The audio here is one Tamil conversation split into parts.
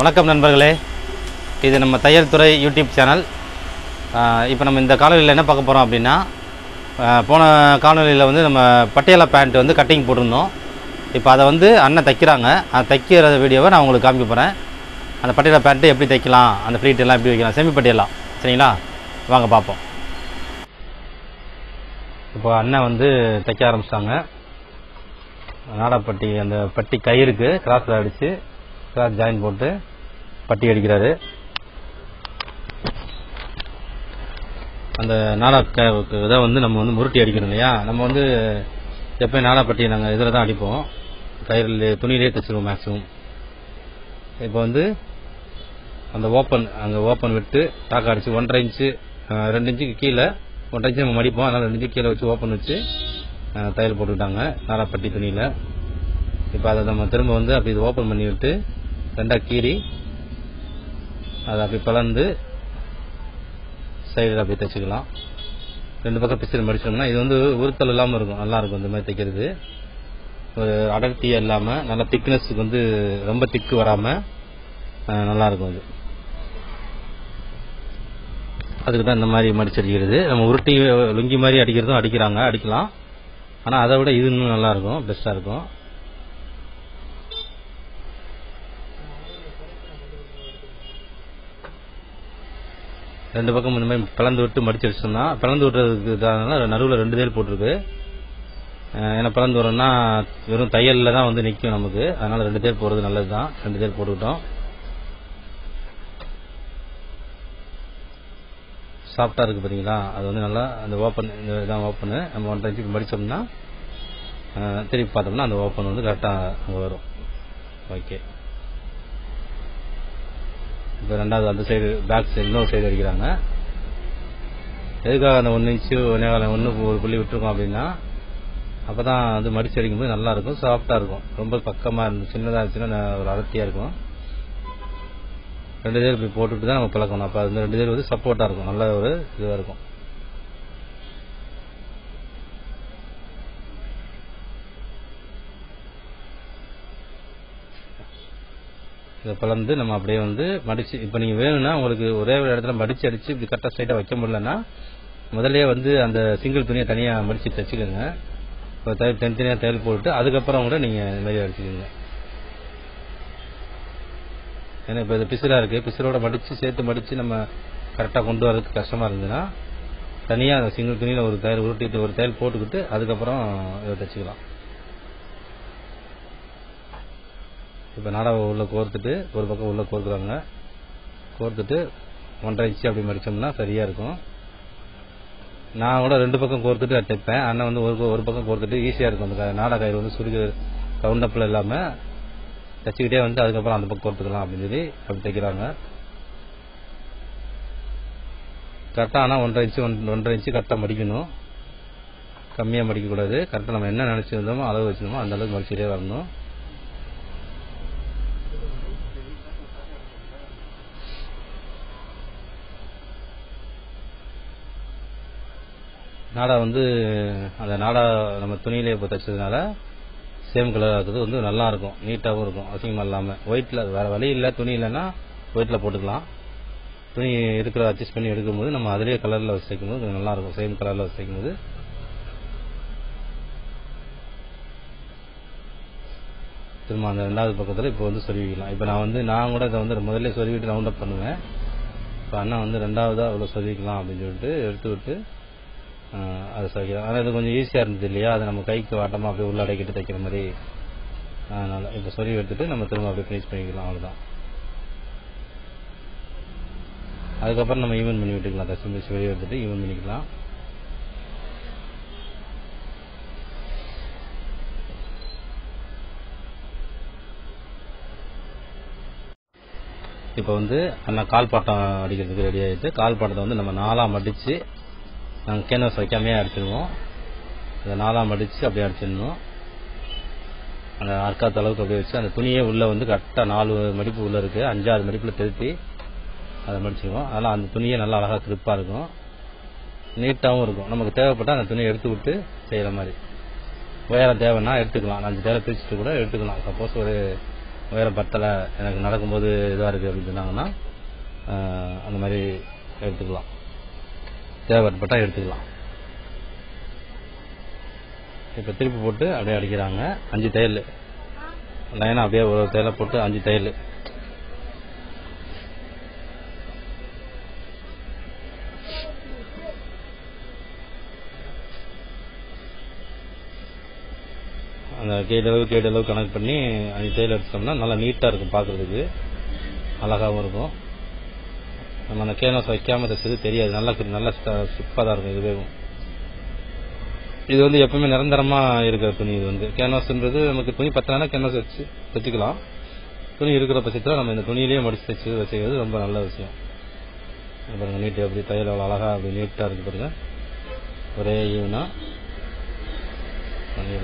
வணக்கம் நண்பர்களே. இது நம்ம தையல் துறை யூடியூப் சேனல். இப்போ நம்ம இந்த காணொலியில் என்ன பார்க்க போகிறோம் அப்படின்னா போன காணொலியில் வந்து நம்ம பட்டியலா பேண்ட் வந்து கட்டிங் போட்டிருந்தோம். இப்போ அதை வந்து அண்ணன் தைக்கிறாங்க. அந்த தைக்கிற வீடியோவை நான் உங்களுக்கு காமிக்க போகிறேன் அந்த பட்டியலா பேண்ட்டு எப்படி தைக்கலாம் அந்த ஃப்ளீட் எப்படி வைக்கலாம் செமி பட்டியலாம். சரிங்களா? வாங்க பார்ப்போம். இப்போ அண்ணன் வந்து தைக்க ஆரம்பிச்சிட்டாங்க. நாடாப்பட்டி அந்த பட்டி கயிறுக்கு கிராஸில் அடித்து கிராஸ் ஜாயின் போட்டு பட்டி அடிக்கிறாரு. அந்த நாடா தான் இதை வந்து நம்ம வந்து முருட்டி அடிக்கணும் இல்லையா? நம்ம வந்து எப்பயும் நாடாப்பட்டி நாங்கள் இதில் தான் அடிப்போம். கயிறில் துணியிலே தைச்சிருவோம் மேக்ஸிமம் இப்போ வந்து அந்த ஓப்பன் அங்கே ஓப்பன் விட்டு டாக்கா அடிச்சு ஒன்றரை இன்ச்சு ரெண்டு இன்ச்சுக்கு கீழே ஒன்றரை இன்ச்சு நம்ம மடிப்போம். அதனால் ரெண்டு இன்ச்சு கீழே வச்சு ஓப்பன் வச்சு தையல் போட்டுக்கிட்டாங்க நாடாப்பட்டி துணியில். இப்போ அதை நம்ம திரும்ப வந்து அப்படி இது ஓப்பன் பண்ணி விட்டு ரெண்டாக கீறி அதை அப்படி பிளந்து சைடில் அப்படி தைச்சிக்கலாம். ரெண்டு பக்கம் பிசிறு மடிச்சோம்னா இது வந்து உறுத்தல் இல்லாமல் இருக்கும். நல்லா இருக்கும் இந்த மாதிரி தைக்கிறது. ஒரு அடர்த்தியாக இல்லாமல் நல்லா திக்னஸுக்கு வந்து ரொம்ப திக்கு வராமல் நல்லா இருக்கும் அது. அதுக்கு தான் இந்த மாதிரி மடிச்சு அடிக்கிறது. நம்ம உருட்டி லுங்கி மாதிரி அடிக்கிறதும் அடிக்கிறாங்க அடிக்கலாம். ஆனால் அதை விட இது இன்னும் நல்லா இருக்கும் பெஸ்ட்டாக இருக்கும். ரெண்டு பக்கம் இந்த மாதிரி பிளந்து விட்டு மடிச்சு வச்சோம்னா பிளந்து விட்டுறதுக்கு நடுவில் ரெண்டு தேல் போட்டிருக்கு. ஏன்னா பிளந்து வரோம்னா வெறும் தையலில் தான் வந்து நிற்கும் நமக்கு. அதனால் ரெண்டு தேல் போடுறது நல்லது தான் ரெண்டு தேல் போட்டுக்கிட்டோம். சாஃப்டாக இருக்குது பார்த்தீங்களா அது வந்து நல்லா அந்த ஓப்பன் இந்த இதான் ஓப்பனு நம்ம ஒன் டைம் மடித்தோம்னா திருப்பி பார்த்தோம்னா அந்த ஓப்பன் வந்து கரெக்டாக அங்கே வரும். ஓகே இப்போ ரெண்டாவது அந்த சைடு பேக் சைடு இன்னொரு சைடு அடிக்கிறாங்க. எதுக்காக அந்த ஒன்று இன்ச்சு ஒன்றே ஒன்று ஒரு புள்ளி விட்டுருக்கோம் அப்படின்னா அப்போ தான் வந்து மடிச்சு அடிக்கும்போது நல்லாயிருக்கும் சாஃப்டாக இருக்கும். ரொம்ப பக்கமாக இருக்கும் சின்னதாக இருந்துச்சுன்னா ஒரு அடர்த்தியாக இருக்கும். ரெண்டு பேர் இப்படி போட்டுட்டு தான் நம்ம பழக்கணும். அப்போ அந்த ரெண்டு பேர் வந்து சப்போர்ட்டாக இருக்கும். நல்ல ஒரு இதுவாக இருக்கும். இதை பிளந்து நம்ம அப்படியே வந்து மடிச்சு இப்போ நீங்கள் வேணும்னா உங்களுக்கு ஒரே ஒரு இடத்துல மடிச்சு அடிச்சு இப்படி கரெக்டாக ஸ்ட்ரைட்டாக வைக்க முடியலன்னா முதலே வந்து அந்த சிங்கிள் துணியை தனியாக மடிச்சு தைச்சுக்கோங்க. இப்போ தையல் தனித்தனியாக தையல் போட்டு அதுக்கப்புறம் கூட நீங்கள் இந்த மாதிரி அடிச்சுக்கோங்க. ஏன்னா இப்போ இது பிசிலாக இருக்குது பிசிலோட மடித்து சேர்த்து மடித்து நம்ம கரெக்டாக கொண்டு வரதுக்கு கஷ்டமாக இருந்ததுன்னா தனியாக அந்த சிங்கிள் துணியில் ஒரு தயல் உருட்டிட்டு ஒரு தையல் போட்டுக்கிட்டு அதுக்கப்புறம் இதை தைச்சிக்கலாம். இப்போ நாடாவை உள்ளே கோர்த்துட்டு ஒரு பக்கம் உள்ளே கோர்க்குறாங்க. கோர்த்துட்டு ஒன்றரை இன்ச்சு அப்படி மடிச்சோம்னா சரியாக இருக்கும். நான் கூட ரெண்டு பக்கம் கோர்த்துட்டு அதை தைப்பேன் அண்ணன் வந்து ஒரு ஒரு பக்கம் கோர்த்துட்டு ஈஸியாக இருக்கும். அந்த நாடக நாடா கயிறு வந்து சுருக்க கவுண்டப்பில் இல்லாமல் தைச்சிக்கிட்டே வந்து அதுக்கப்புறம் அந்த பக்கம் கோர்த்துக்கலாம் அப்படின்னு சொல்லி அப்படி தைக்கிறாங்க. கரெக்டாக ஆனால் ஒன்றரை இன்ச்சு ஒன் ஒன்றரை இன்ச்சு கரெக்டாக மடிக்கணும். கம்மியாக மடிக்கக்கூடாது. கரெக்டாக நம்ம என்ன நினச்சிருந்தோமோ அளவு வச்சிருந்தோமோ அந்த அளவுக்கு மடிச்சிட்டே வரணும். நாடா வந்து அந்த நாடா நம்ம துணியிலே இப்போ தைச்சதுனால சேம் கலராக இருக்கிறது வந்து நல்லா இருக்கும். நீட்டாகவும் இருக்கும். அசிங்கமாக இல்லாமல் ஒயிட்டில் வேற வழி இல்லை. துணி இல்லைன்னா ஒயிட்டில் போட்டுக்கலாம். துணி இருக்கிற அட்ஜஸ்ட் பண்ணி எடுக்கும்போது நம்ம அதிலே கலரில் வச்சு தைக்கும்போது கொஞ்சம் சேம் கலரில் வச்சு தைக்கும்போது திரும்ப அந்த ரெண்டாவது பக்கத்தில் இப்போ வந்து சொருவிக்கலாம் இப்போ நான் வந்து நான் கூட இதை வந்து முதல்ல சொருவிட்டு ரவுண்ட் அப் பண்ணுவேன். இப்போ அண்ணா வந்து ரெண்டாவதாக அவ்வளோ சொருவிக்கலாம் அப்படின்னு சொல்லிட்டு எடுத்து விட்டு அதை சொருவிக்கலாம் ஆனால் இது கொஞ்சம் ஈஸியாக இருந்தது இல்லையா? அது நம்ம கைக்கு வாட்டமாக அப்படியே உள்ளடக்கிட்டு தைக்கிற மாதிரி. அதனால் இப்போ சொல்லி எடுத்துட்டு நம்ம திரும்ப அப்படியே ஃபினிஷ் பண்ணிக்கலாம். அவ்வளோதான் அதுக்கப்புறம் நம்ம ஈவன் பண்ணி விட்டுக்கலாம். தச்சு முடிச்சு வெளியே எடுத்துட்டு ஈவன் பண்ணிக்கலாம். இப்போ வந்து அண்ணா கால் பாட்டம் அடிக்கிறதுக்கு ரெடி ஆகிட்டு கால் பாட்டத்தை வந்து நம்ம நாலாக மடித்து நாங்கள் கேன்வாஸ் வைக்காமே அடிச்சிடுவோம் அதை நாலாம் அடித்து அப்படியே அடிச்சிடணும். அந்த அர்க்காத்த அளவுக்கு அப்படியே வச்சு அந்த துணியே உள்ளே வந்து கரெக்டாக நாலு மடிப்பு உள்ளே இருக்குது அஞ்சாறு மடிப்பில் திருத்தி அதை மடிச்சிருவோம். அதனால் அந்த துணியே நல்லா அழகாக கிரிப்பாக இருக்கும். நீட்டாகவும் இருக்கும். நமக்கு தேவைப்பட்டால் அந்த துணியை எடுத்து விட்டு செய்கிற மாதிரி. உயரம் தேவைன்னா எடுத்துக்கலாம். அஞ்சு தேவை பிரிச்சுட்டு கூட எடுத்துக்கலாம். சப்போஸ் ஒரு உயரம் பத்தலை எனக்கு நடக்கும்போது இதாக இருக்குது அப்படின்னு சொன்னாங்கன்னா அந்த மாதிரி எடுத்துக்கலாம். தேவைப்பட்டால் எடுத்துக்கலாம். இப்போ திருப்பி போட்டு அப்படியே அடிக்கிறாங்க. அஞ்சு தையல் லைனாக அப்படியே ஒரு தையலை போட்டு அஞ்சு தையல் அந்த கேடளவு கேடளவு கணக்கு பண்ணி அஞ்சு தையல் எடுத்தோம்னா நல்லா நீட்டாக இருக்கும் பார்க்குறதுக்கு. அழகாகவும் இருக்கும். நம்ம அந்த கேனஸ் வைக்காம தைச்சது தெரியாது. நல்லா நல்லா ஸ்டிப்பாக தான் இருக்கும். இதுவே. இது வந்து எப்பவுமே நிரந்தரமா இருக்கிற துணி இது வந்து. கேன்வாஸ்ன்றது நமக்கு துணி பத்தனா கேன்வாஸ் வச்சு வச்சுக்கலாம் துணி இருக்கிற பட்சத்தில் நம்ம இந்த துணியிலேயே மடிச்சு தைச்சு வச்சுக்கிறது ரொம்ப நல்ல விஷயம். பாருங்க நீட்டு அப்படி தையல் அவ்வளோ அழகா அப்படி நீட்டாக இருக்கு பாருங்க. ஒரே ஈவனா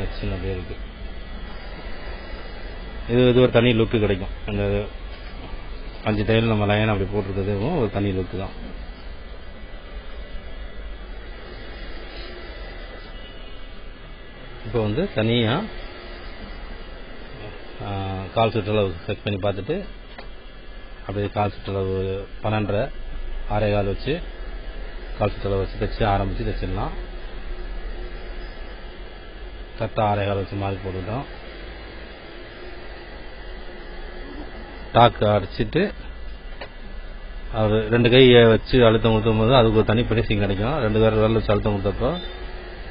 நச்சு அப்படியே இருக்கு. இது இது ஒரு தனி லுக்கு கிடைக்கும். அந்த அஞ்சு தையல் நம்ம லைன் அப்படி போட்டிருக்கிறதும் ஒரு தனி லுக்கு தான். இப்போ வந்து தனியாக கால் சுற்றளவு செக் பண்ணி பார்த்துட்டு அப்படியே கால் சுற்றளவு பன்னெண்டரை ஆறே கால் வச்சு கால் சுற்றளவு வச்சு தைச்சி ஆரம்பித்து தைச்சிடலாம். கரெக்டாக ஆறே கால் வச்சு மார்க் போட்டுட்டோம் டாக்கு அடிச்சுட்டு அவர் ரெண்டு கையை வச்சு அழுத்தம் கொடுத்தும் போது அதுக்கு ஒரு தனி பினிஷிங் கிடைக்கும். ரெண்டு பேர் விரல் வச்சு அழுத்தம் கொடுத்தப்போ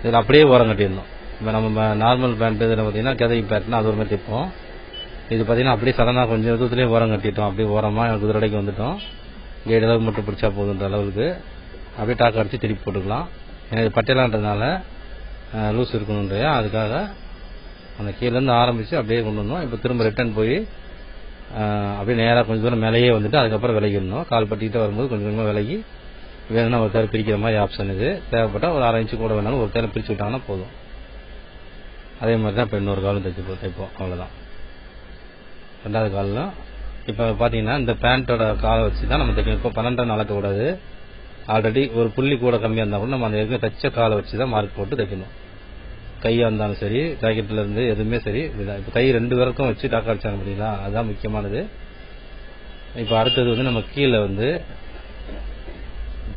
இதில் அப்படியே ஓரம் கட்டியிருந்தோம். இப்போ நம்ம நார்மல் பேண்ட் இதில் பார்த்தீங்கன்னா கதை பேண்ட்னா அது ஒரு மாதிரி தைப்போம். இது பார்த்தீங்கன்னா அப்படியே சடனாக கொஞ்சம் தூரத்துலேயே ஓரம் கட்டிட்டோம். அப்படியே ஓரமாக குதிரைக்கு வந்துட்டோம். ஏழு அளவுக்கு மட்டும் பிடிச்சா போதுன்ற அளவுக்கு அப்படியே டாக்கு அடித்து திருப்பி போட்டுக்கலாம். ஏன்னா இது பட்டையலான்றதுனால லூஸ் இருக்கணுன்றையா அதுக்காக அந்த கீழேருந்து ஆரம்பித்து அப்படியே கொண்டு வந்தோம். இப்போ திரும்ப ரிட்டர்ன் போய் அப்படியே நேராக கொஞ்சம் தூரம் மேலேயே வந்துட்டு அதுக்கப்புறம் விலகிடணும். கால் பட்டிக்கிட்டு வரும்போது கொஞ்சம் கொஞ்சமாக விலகி வேணும்னா ஒரு தேர் பிரிக்கிற மாதிரி ஆப்ஷன் இது. தேவைப்பட்டால் ஒரு அரை இன்ச்சு கூட வேணாலும் ஒரு தேர் பிரிச்சு விட்டாங்கன்னா போதும். அதே மாதிரி தான் இப்போ இன்னொரு காலும் தைச்சு தைப்போம் அவ்வளோதான் ரெண்டாவது காலில் இப்போ பார்த்தீங்கன்னா இந்த பேண்ட்டோட காலை வச்சு தான் நம்ம தைக்கணும். இப்போ பன்னெண்டாம் அளக்கக்கூடாது ஆல்ரெடி ஒரு புள்ளி கூட கம்மியாக இருந்தால் கூட நம்ம அந்த ஏற்கனவே தைச்ச காலை வச்சு தான் மார்க் போட்டு தைக்கணும். கையாக இருந்தாலும் சரி ஜாக்கெட்டில் இருந்து எதுவுமே சரி இதுதான் இப்போ கை ரெண்டு பேருக்கும் வச்சு டாக்கா அடிச்சாங்க பார்த்தீங்களா அதுதான் முக்கியமானது. இப்போ அடுத்தது வந்து நம்ம கீழே வந்து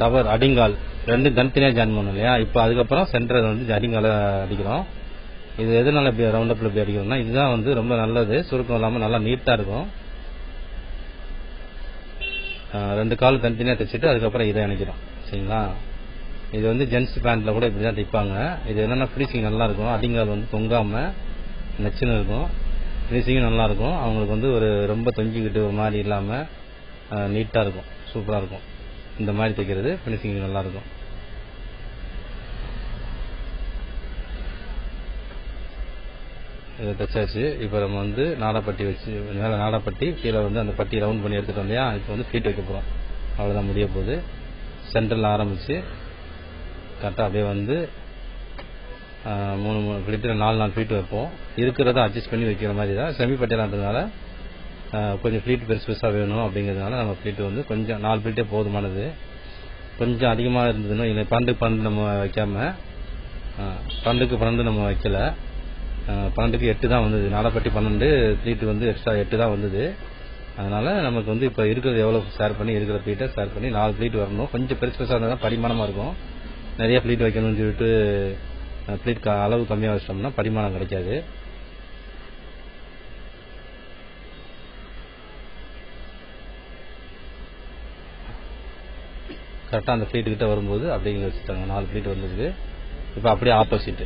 டவர் அடிங்கால் ரெண்டும் தனித்தனியாக ஜாயின் பண்ணோம் இல்லையா? இப்போ அதுக்கப்புறம் சென்டர் வந்து அடிங்கால அடிக்கிறோம். இது எதனால இப்படி ரவுண்ட் அப்ல இப்படி அடிக்கணும்னா இதுதான் வந்து ரொம்ப நல்லது. சுருக்கம் இல்லாமல் நல்லா நீட்டாக இருக்கும். ரெண்டு கால் தனித்தனியாக தைச்சிட்டு அதுக்கப்புறம் இதை அணைக்கிறோம் சரிங்களா? இது வந்து ஜென்ஸ் பேண்ட்ல கூட இப்படி தான் தைப்பாங்க. இது என்னன்னா ஃபினிஷிங் நல்லா இருக்கும். அடிங்கால் வந்து தொங்காம நச்சுன்னு இருக்கும். ஃபினிஷிங்கும் நல்லா இருக்கும். அவங்களுக்கு வந்து ஒரு ரொம்ப தொங்கிக்கிட்டு ஒரு மாதிரி இல்லாம நீட்டாக இருக்கும். சூப்பராக இருக்கும். இந்த மாதிரி தைக்கிறது ஃபினிஷிங் நல்லா இருக்கும். இதை தைச்சாச்சு. இப்போ நம்ம வந்து நாடாப்பட்டி வச்சு மேலே நாடாப்பட்டி கீழே வந்து அந்த பட்டி ரவுண்ட் பண்ணி எடுத்துட்டோம் இல்லையா? இப்போ வந்து ஃபீட் வைக்க போகிறோம் அவ்வளோதான் முடிய போகுது. சென்டரில் ஆரம்பித்து கரெக்டாக அப்படியே வந்து மூணு மூணு ஃபீட்டு நாலு நாலு ஃபீட் வைப்போம். இருக்கிறத அட்ஜஸ்ட் பண்ணி வைக்கிற மாதிரி தான் செமி பட்டியலான்றதுனால கொஞ்சம் ஃப்ளீட் பெருசு பெருசாக வேணும் அப்படிங்கிறதுனால நம்ம ஃப்ளீட் வந்து கொஞ்சம் நாலு ஃப்ளீட்டே போதுமானது. கொஞ்சம் அதிகமாக இருந்ததுன்னா இல்லை பன்னெண்டுக்கு பன்னெண்டு நம்ம வைக்காம பன்னெண்டுக்கு பன்னெண்டு நம்ம வைக்கல. பன்னெண்டுக்கு எட்டு தான் வந்தது. நாலப்பட்டி பன்னெண்டு ப்ளீட் வந்து எக்ஸ்ட்ரா எட்டு தான் வந்தது. அதனால் நமக்கு வந்து இப்போ இருக்கிறது எவ்வளோ ஷேர் பண்ணி இருக்கிற ஃப்ளீட்டை ஷேர் பண்ணி நாலு ஃப்ளீட் வரணும். கொஞ்சம் பெருசு பெருசாக இருந்தால் தான் படிமானமாக இருக்கும். நிறைய ஃப்ளீட் வைக்கணும்னு சொல்லிட்டு ஃப்ளீட் அளவு கம்மியாக வச்சிட்டோம்னா படிமானம் கிடைக்காது. கரெக்டாக அந்த ஃப்ளீட் கிட்ட வரும்போது அப்படியே வச்சுட்டாங்க. நாலு ஃப்ளீட் வந்துருக்கு இப்போ அப்படியே ஆப்போசிட்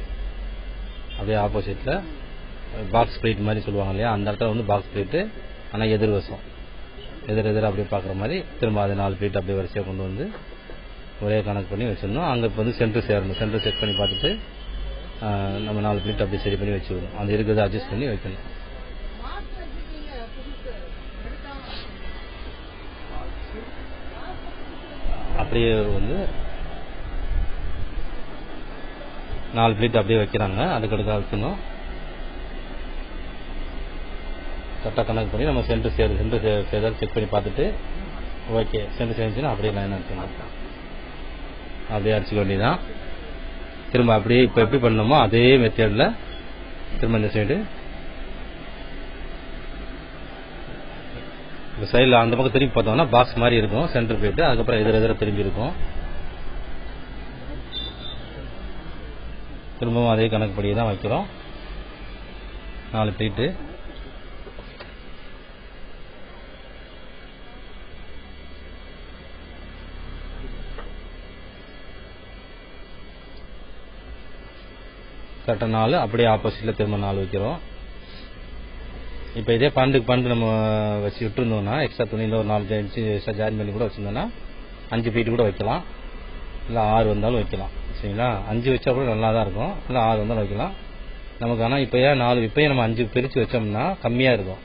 அப்படியே ஆப்போசிட்டில் பாக்ஸ் பிளேட் மாதிரி சொல்லுவாங்க இல்லையா? அந்த இடத்துல வந்து பாக்ஸ் பிளேட்டு ஆனால் எதிர் வசம். எதிர் எதிர் அப்படியே பார்க்குற மாதிரி திரும்ப அது நாலு பிளேட் அப்படியே வரிசையாக கொண்டு வந்து ஒரே கணக்கு பண்ணி வச்சிடணும். அங்கே இப்போ வந்து சென்டர் சேரணும். சென்டர் செக் பண்ணி பார்த்துட்டு நம்ம நாலு பிளேட் அப்படியே சரி பண்ணி வச்சுக்கணும். அந்த இருக்கிறத அட்ஜஸ்ட் பண்ணி வைக்கணும். அப்படியே வந்து நாலு பிளேட் அப்படியே வைக்கிறாங்க. அதுக்கடுக்க வைக்கணும். கரெக்டாக கணக்கு பண்ணி நம்ம center chair center chair check பண்ணி பார்த்துட்டு ஓகே சென்டர் சேர்ந்துச்சுன்னா அப்படியே லைன் எடுக்கணும் அப்படியே அடிச்சுக்க வேண்டியதான் திரும்ப அப்படியே இப்போ எப்படி பண்ணணுமோ அதே மெத்தேடில் திரும்ப இந்த சைடு இப்போ சைடில் அந்த பக்கம் திரும்பி பார்த்தோம்னா பாக்ஸ் மாதிரி இருக்கும். சென்டர் போயிட்டு அதுக்கப்புறம் எதிர எதிர திரும்பி இருக்கும். திரும்பவும் அதே கணக்குப்படியே தான் வைக்கிறோம். நாலு பிளேட்டு கட்ட நாலு அப்படியே ஆப்போசிட்ல திரும்ப நாலு வைக்கிறோம். இப்போ இதே பண்டுக்கு பண்டு நம்ம வச்சு விட்டுருந்தோம்னா எக்ஸ்ட்ரா துணியில் ஒரு நாலு இன்ச்சு எக்ஸ்ட்ரா ஜாயின் பண்ணி கூட வச்சுருந்தோம்னா அஞ்சு ஃபீட் கூட வைக்கலாம். இல்லை ஆறு வந்தாலும் வைக்கலாம். சரிங்களா? அஞ்சு வச்சா கூட நல்லா தான் இருக்கும். இல்லை ஆறு வந்தாலும் வைக்கலாம். நமக்கு ஆனால் இப்போ ஏன் நாலு இப்போயே நம்ம அஞ்சு பிரித்து வச்சோம்னா கம்மியாக இருக்கும்.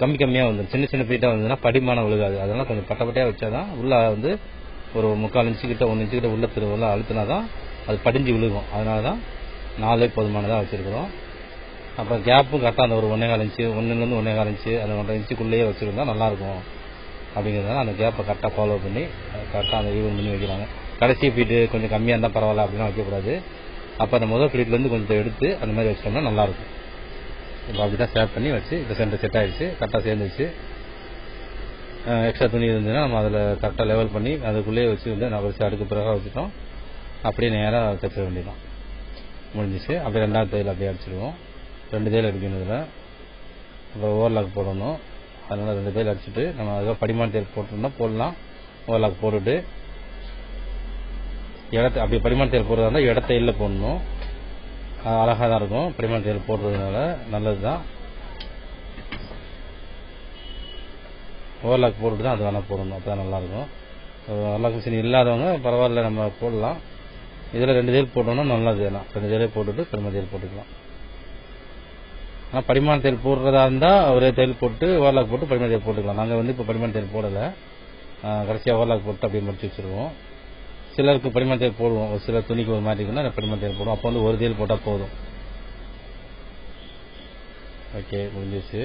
கம்மி கம்மியாக வந்து சின்ன சின்ன பீட்டா வந்ததுன்னா படிமானம் விழுகாது. அதெல்லாம் கொஞ்சம் பட்டப்பட்டையா வச்சா தான் உள்ள வந்து ஒரு முக்கால் இன்ச்சு கிட்ட ஒன்று இன்ச்சு கிட்ட உள்ள திருவள்ள அழுத்தினா தான் அது படிஞ்சு விழுகும். அதனால தான் நாலே போதுமானதாக வச்சுருக்கிறோம். அப்புறம் கேப்பும் கரெக்டாக அந்த ஒரு ஒன்றே கால் இன்ச்சு ஒன்றுலேருந்து ஒன்றே கால் இன்ச்சு அந்த ஒன்றரை இன்ச்சுக்குள்ளேயே வச்சுருந்தா நல்லாயிருக்கும். அப்படிங்கிறதுனால அந்த கேப்பை கரெக்டாக ஃபாலோ பண்ணி கரெக்டாக அந்த ஈவன் பண்ணி வைக்கிறாங்க. கடைசி ஃபீட்டு கொஞ்சம் கம்மியாக இருந்தால் பரவாயில்ல அப்படிலாம் வைக்கக்கூடாது. அப்போ அந்த முதல் ஃபீட்லேருந்து கொஞ்சம் எடுத்து அந்த மாதிரி வச்சிட்டோம்னா நல்லாயிருக்கும். இப்போ அப்படி தான் ஷேர் பண்ணி வச்சு இப்போ சென்டர் செட் ஆகிடுச்சு கரெக்டாக சேர்ந்துச்சு எக்ஸ்ட்ரா துணி இருந்ததுன்னா நம்ம அதில் கரெக்டாக லெவல் பண்ணி அதுக்குள்ளேயே வச்சு வந்து நான் வச்சு அடுக்கு பிறகு வச்சுட்டோம். அப்படியே நேராக தைச்சிட வேண்டியதான் முடிஞ்சிச்சு. அப்படியே ரெண்டாவது தையல் அப்படியே அடிச்சிடுவோம் ரெண்டு தையல் அடிக்கணும் இதில். அப்புறம் ஓவர்லாக் போடணும். அதனால் ரெண்டு தையல் அடிச்சுட்டு நம்ம அதுக்காக படிமான தேர் போட்டோம்னா போடலாம். ஓவர்லாக் போட்டுட்டு இடத்த அப்படி படிமான தேர் போடுறதா இருந்தால் இடத்த இல்லை போடணும். அழகாக தான் இருக்கும். படிமான தேர் போடுறதுனால நல்லது தான் ஓவர்லாக் போட்டுட்டு தான் அது வேணால் போடணும். அப்போ தான் நல்லாயிருக்கும் ஓவர்லாக் மிஷின் இல்லாதவங்க பரவாயில்ல நம்ம போடலாம். இதில் ரெண்டு தேர் போட்டோம்னா நல்லது வேணாம் ரெண்டு தேரே போட்டுட்டு கரும தேர் போட்டுக்கலாம். ஆனால் படிமான தேர் போடுறதா இருந்தால் ஒரே தையல் போட்டு ஓவர்லாக் போட்டு படிமான தையல் போட்டுக்கலாம். நாங்கள் வந்து இப்போ படிமான தேர் போடலை. கடைசியாக ஓவர்லாக் போட்டு அப்படியே முடிச்சு வச்சுருவோம். சிலருக்கு படிமான தேர் போடுவோம். ஒரு சில துணிக்கு ஒரு மாதிரி இருக்குன்னா படிமான தையல் போடுவோம். அப்போ வந்து ஒரு தேர் போட்டால் போதும். ஓகே முடிஞ்சிச்சு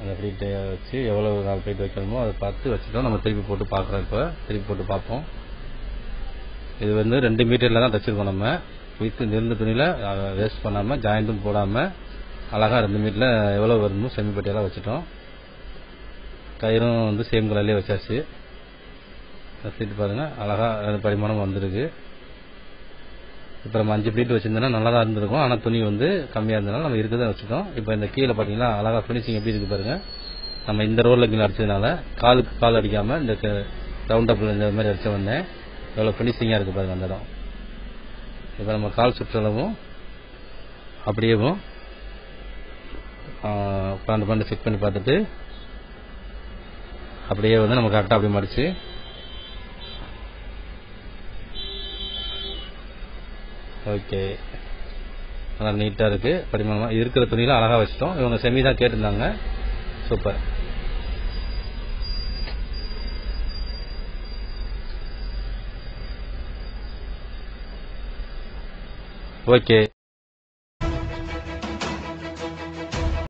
அந்த ப்ளீட்டை வச்சு எவ்வளோ நாள் ப்ளீட் வைக்கணுமோ அதை பார்த்து வச்சுட்டோம் நம்ம திருப்பி போட்டு பார்க்குறோம் இப்போ. திருப்பி போட்டு பார்ப்போம். இது வந்து ரெண்டு மீட்டரில் தான் தைச்சிருக்கோம் நம்ம. வித்து நெருந்த துணியில் வேஸ்ட் பண்ணாமல் ஜாயிண்ட்டும் போடாமல் அழகாக ரெண்டு மீட்டரில் எவ்வளோ வருமோ செமி வச்சுட்டோம். கயிறும் வந்து சேம் கலர்லேயே வச்சாச்சு. வச்சுட்டு பாருங்கள் அழகாக ரெண்டு பரிமாணம் வந்திருக்கு. இப்போ நம்ம அஞ்சு ப்ளீட் வச்சிருந்தோம்னா நல்லா தான் இருந்திருக்கும். ஆனால் துணி வந்து கம்மியாக இருந்ததுனால நம்ம இருக்கிறத வச்சுட்டோம். இப்போ இந்த கீழே பார்த்தீங்கன்னா அழகாக ஃபினிஷிங் எப்படி இருக்கு பாருங்க. நம்ம இந்த ரோலில் கீழே அடிச்சதுனால காலுக்கு கால் அடிக்காமல் இந்த ரவுண்ட் அப்பில் இந்த மாதிரி அடிச்ச வந்தேன் எவ்வளோ ஃபினிஷிங்காக இருக்குது பாருங்க அந்த இடம். இப்போ நம்ம கால் சுற்றளவும் அப்படியேவும் பன்னெண்டு பன்னெண்டு செக் பண்ணி பார்த்துட்டு அப்படியே வந்து நம்ம கரெக்டாக அப்படியே மடிச்சு ஓகே நல்லா நீட்டாக இருக்கு. படிமானமாக இருக்கிற துணியெல்லாம் அழகாக வச்சிட்டோம். இவங்க செமி தான் கேட்டிருந்தாங்க. Super okay